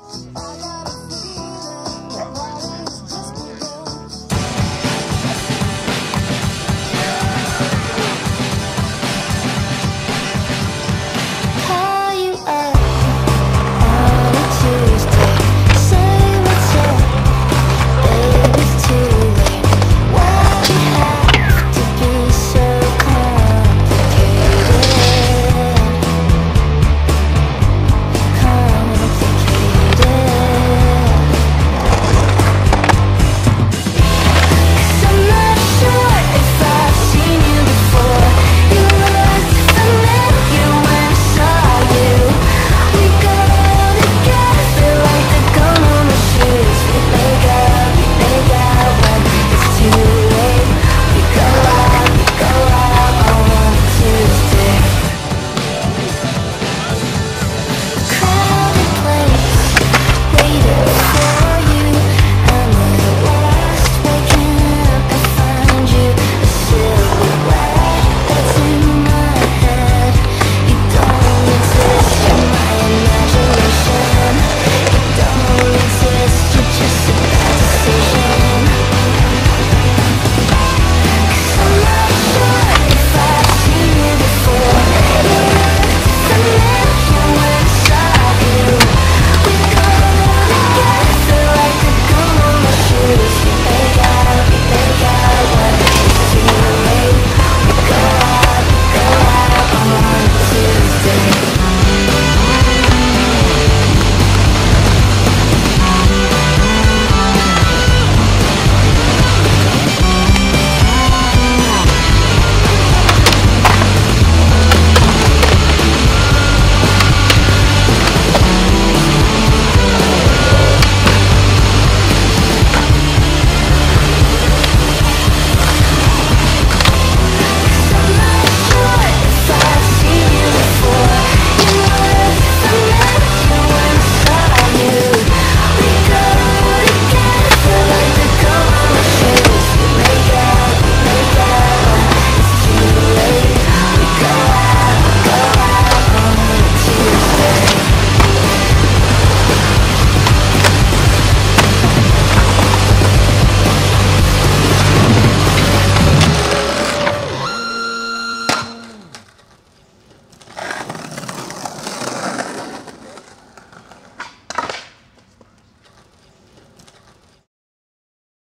oh